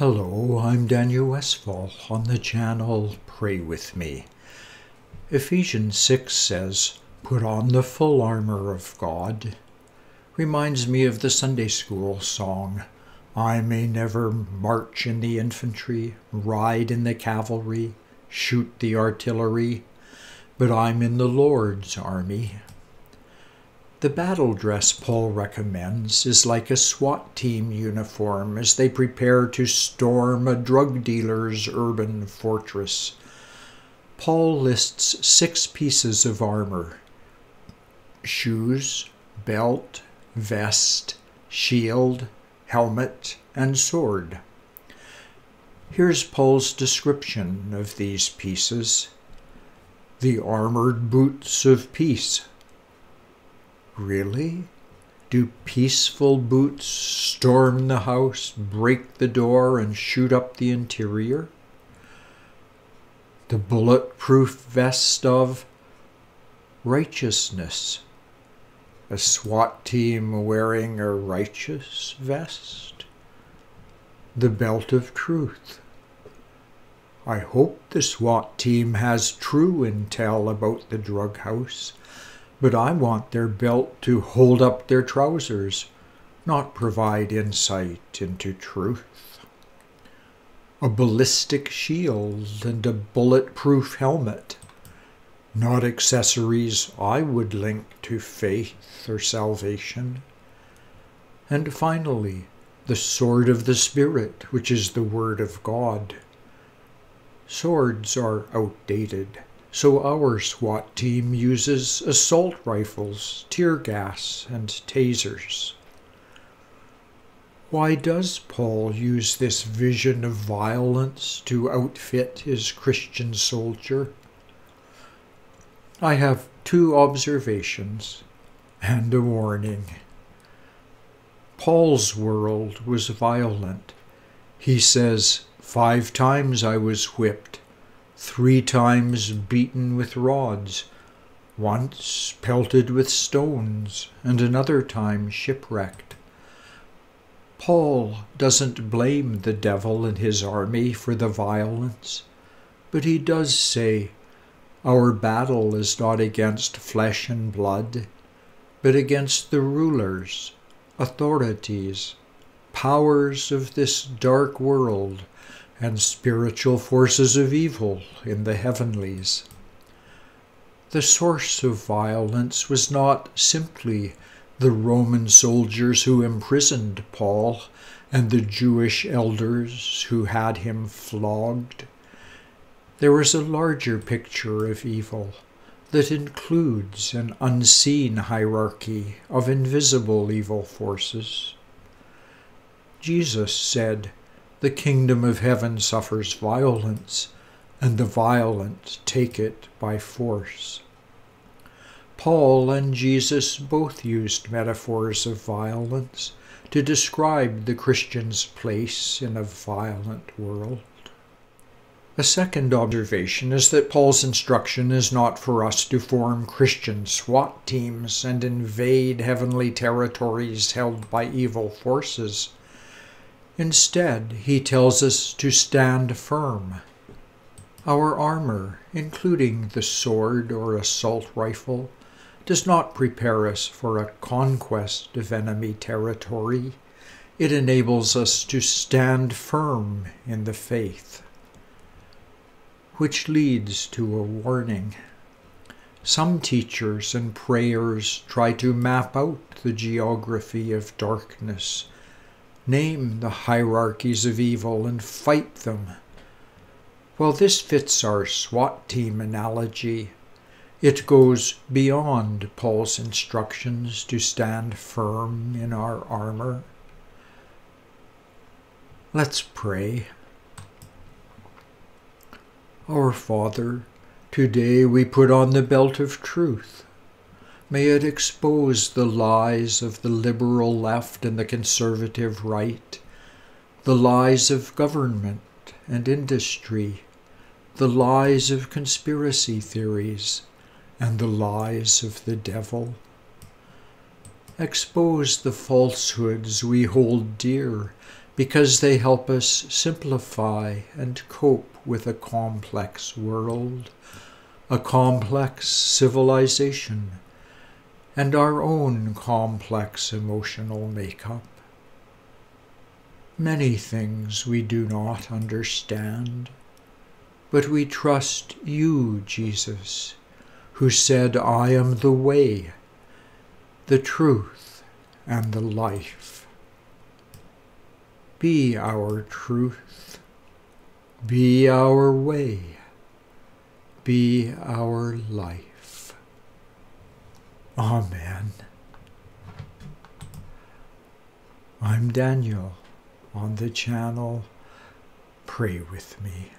Hello, I'm Daniel Westfall on the channel Pray With Me. Ephesians 6 says, Put on the full armor of God. Reminds me of the Sunday school song, I may never march in the infantry, ride in the cavalry, shoot the artillery, but I'm in the Lord's army. The battle dress Paul recommends is like a SWAT team uniform as they prepare to storm a drug dealer's urban fortress. Paul lists six pieces of armor shoes, belt, vest, shield, helmet, and sword. Here's Paul's description of these pieces the armored boots of peace Really? Do peaceful boots storm the house, break the door, and shoot up the interior? The bulletproof vest of righteousness. A SWAT team wearing a righteous vest? The belt of truth. I hope the SWAT team has true intel about the drug house but I want their belt to hold up their trousers, not provide insight into truth. A ballistic shield and a bulletproof helmet, not accessories I would link to faith or salvation. And finally, the sword of the Spirit, which is the Word of God. Swords are outdated so our SWAT team uses assault rifles, tear gas, and tasers. Why does Paul use this vision of violence to outfit his Christian soldier? I have two observations and a warning. Paul's world was violent. He says, Five times I was whipped three times beaten with rods, once pelted with stones, and another time shipwrecked. Paul doesn't blame the devil and his army for the violence, but he does say, Our battle is not against flesh and blood, but against the rulers, authorities, powers of this dark world and spiritual forces of evil in the heavenlies. The source of violence was not simply the Roman soldiers who imprisoned Paul and the Jewish elders who had him flogged. There was a larger picture of evil that includes an unseen hierarchy of invisible evil forces. Jesus said, the kingdom of heaven suffers violence, and the violent take it by force. Paul and Jesus both used metaphors of violence to describe the Christian's place in a violent world. A second observation is that Paul's instruction is not for us to form Christian SWAT teams and invade heavenly territories held by evil forces. Instead, he tells us to stand firm. Our armor, including the sword or assault rifle, does not prepare us for a conquest of enemy territory. It enables us to stand firm in the faith. Which leads to a warning. Some teachers and prayers try to map out the geography of darkness name the hierarchies of evil and fight them. Well, this fits our SWAT team analogy. It goes beyond Paul's instructions to stand firm in our armor. Let's pray. Our Father, today we put on the belt of truth May it expose the lies of the liberal left and the conservative right, the lies of government and industry, the lies of conspiracy theories, and the lies of the devil. Expose the falsehoods we hold dear because they help us simplify and cope with a complex world, a complex civilization, and our own complex emotional makeup. Many things we do not understand, but we trust you, Jesus, who said, I am the way, the truth, and the life. Be our truth. Be our way. Be our life. Amen. I'm Daniel on the channel. Pray with me.